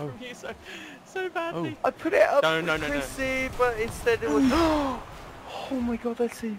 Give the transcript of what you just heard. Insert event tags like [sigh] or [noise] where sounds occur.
oh. from you so so badly. Oh. I put it up No, no, no. Chrissy, but instead it was... [gasps] oh my god, that's him. see.